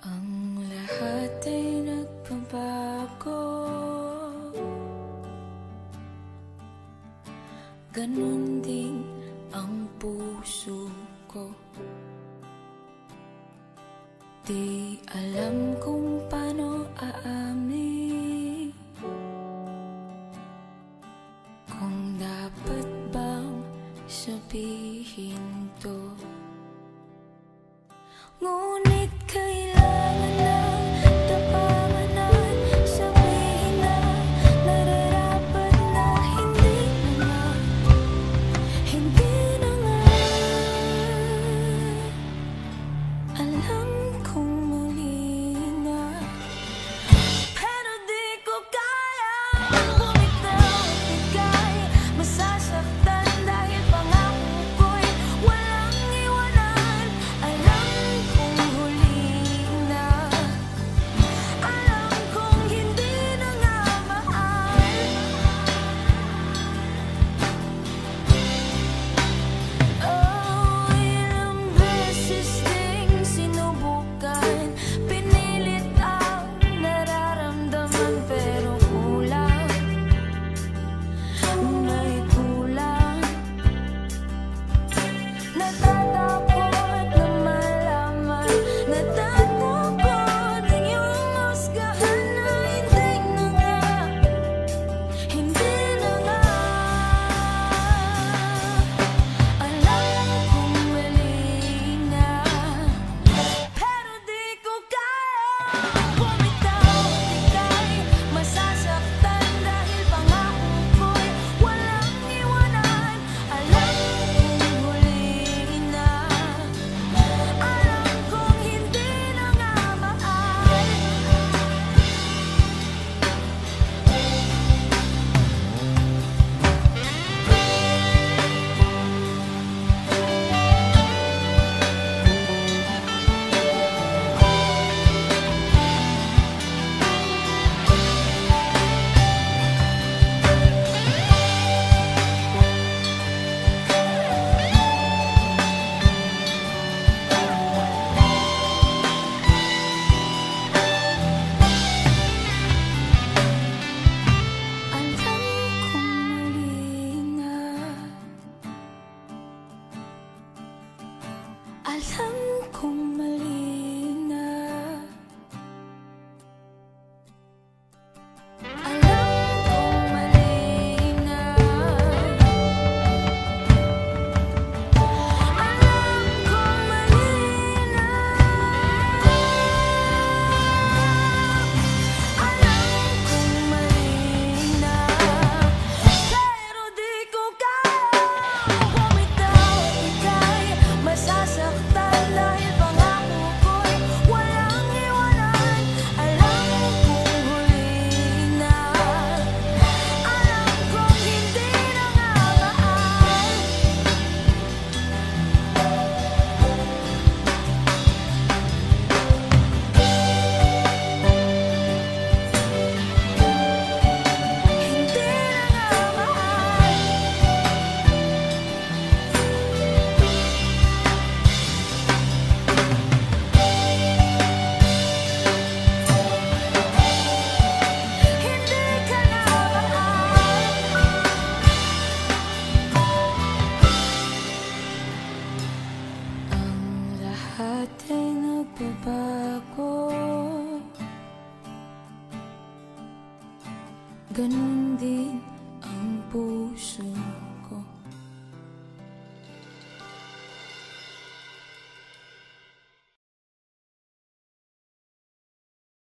Ang lahat ay nagpabago. Ganon din ang puso ko. Di alam kung paano aamin. Kung dapat bang sabihin to. Nagbabago Ganun din ang puso